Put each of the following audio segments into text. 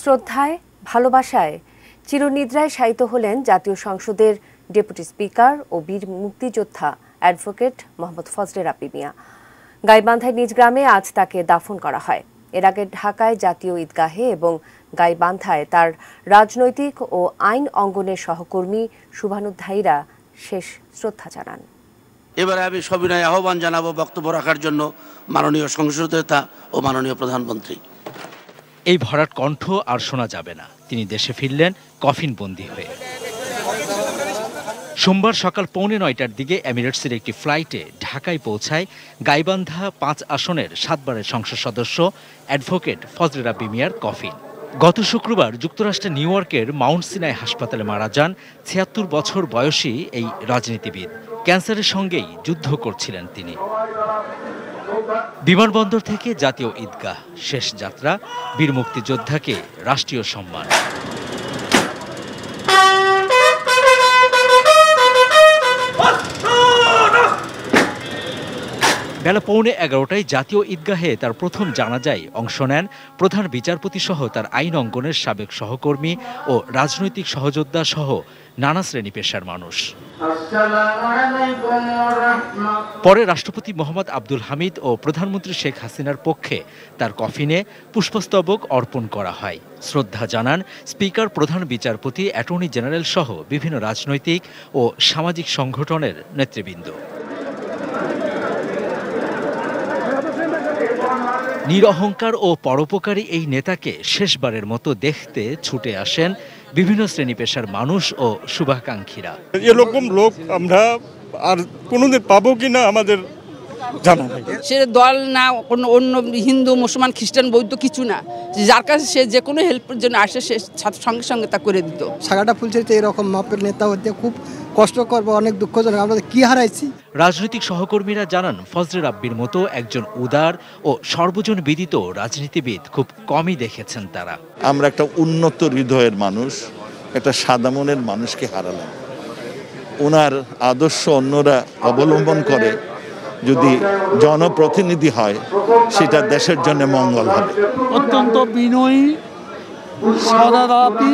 শ্রদ্ধায়, ভালোবাসায় চিরনিদ্রায় শায়িত হলেন জাতীয় সংসদের ডেপুটি স্পিকার ও বীর মুক্তিযোদ্ধা অ্যাডভোকেট মোহাম্মদ ফজলে রাব্বি মিয়া গাইবান্ধায় নিজ গ্রামে আজ তাকে দাফন করা হয়। এর আগে ঢাকায় জাতীয় ঈদগাহে এবং গাইবান্ধায় তার রাজনৈতিক ও আইন অঙ্গনের সহকর্মী শুভানুধ্যায়ীরা শেষ শ্রদ্ধা জানান। এবারে আমি সবিনয় আহ্বান জানাব বক্তব্য রাখার জন্য মাননীয় সংসদ নেতা ও মাননীয় প্রধানমন্ত্রী। এই ভরাট কণ্ঠ আর শোনা যাবে না। তিনি দেশে ফিরলেন কফিন বন্দী হয়ে। সোমবার সকাল পৌনে নয়টার দিকে এমিরেটসের একটি ফ্লাইটে ঢাকায় পৌঁছায় গাইবান্ধা পাঁচ আসনের সাতবারের সংসদ সদস্য অ্যাডভোকেট ফজলে রাব্বি মিয়ার কফিন। গত শুক্রবার যুক্তরাষ্ট্রের নিউ ইয়র্কের মাউন্ট সিনাই হাসপাতালে মারা যান ছিয়াত্তর বছর বয়সী এই রাজনীতিবিদ। ক্যান্সারের সঙ্গেই যুদ্ধ করছিলেন তিনি। বিমানবন্দর থেকে জাতীয় ঈদগাহ শেষ যাত্রা বীর মুক্তিযোদ্ধাকে রাষ্ট্রীয় সম্মান। বেলা পৌনে এগারোটায় জাতীয় ঈদগাহে তার প্রথম জানাজায় অংশ নেন প্রধান বিচারপতি সহ তার আইন অঙ্গনের সাবেক সহকর্মী ও রাজনৈতিক সহযোদ্ধা সহ নানা শ্রেণি পেশার মানুষ। পরে রাষ্ট্রপতি মোহাম্মদ আব্দুল হামিদ ও প্রধানমন্ত্রী শেখ হাসিনার পক্ষে তার কফিনে পুষ্পস্তবক অর্পণ করা হয়। শ্রদ্ধা জানান স্পিকার, প্রধান বিচারপতি, অ্যাটর্নি জেনারেল সহ বিভিন্ন রাজনৈতিক ও সামাজিক সংগঠনের নেতৃবৃন্দ। নিরহংকার ও পরোপকারী এই নেতাকে শেষবারের মতো দেখতে ছুটে আসেন বিভিন্ন শ্রেণি পেশার মানুষ ও শুভাকাঙ্ক্ষীরা। এরকম লোক আমরা আর কোনোদিন পাবো কি না আমাদের জানা নেই। সে দল না কোনো অন্য হিন্দু মুসলমান খ্রিস্টান বৌদ্ধ কিছু না। যার কাছে সে যে কোনো হেল্পের জন্য আসে সে সঙ্গে সঙ্গে তা করে দিত। সাগাটা ফুলছে এরকম মাপের নেতা হতে খুব কষ্টকর বা অনেক দুঃখজনক। আমরা কি হারাইছি? রাজনৈতিক সহকর্মীরা জানান ফজলে রাব্বির মতো একজন উদার ও সর্বজন বিদিত রাজনীতিবিদ খুব কমই দেখেছেন তারা। আমরা একটা উন্নত হৃদয়ের মানুষ একটা সাদা মনের মানুষকে হারালাম। ওনার আদর্শ অন্যরা অবলম্বন করে যদি জনপ্রতিনিধি হয় সেটা দেশের জন্য মঙ্গল হবে। অত্যন্ত বিনয়ী সদাদাপি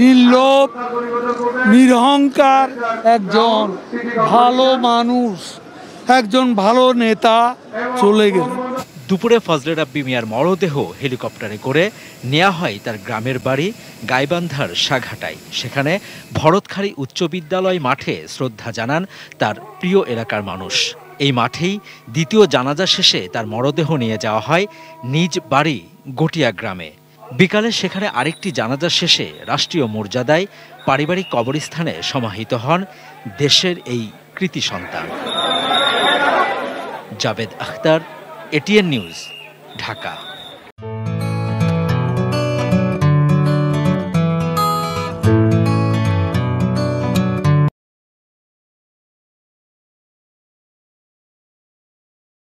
নির্লোভ, নিরহংকার একজন ভালো মানুষ, একজন ভালো নেতা চলে গেল দুপুরে ফজলে রাব্বি মিয়ার মরদেহ হেলিকপ্টারে করে নেওয়া হয় তার গ্রামের বাড়ি গাইবান্ধার সাঘাটায়। সেখানে ভরতখালী উচ্চ বিদ্যালয় মাঠে শ্রদ্ধা জানান তার প্রিয় এলাকার মানুষ। এই মাঠেই দ্বিতীয় জানাজা শেষে তার মরদেহ নিয়ে যাওয়া হয় নিজ বাড়ি গটিয়া গ্রামে। বিকালে সেখানে আরেকটি জানাজা শেষে রাষ্ট্রীয় মর্যাদায় পারিবারিক কবরস্থানে সমাহিত হন দেশের এই কৃতি সন্তান। Javed Akhtar ATN news, Dhaka.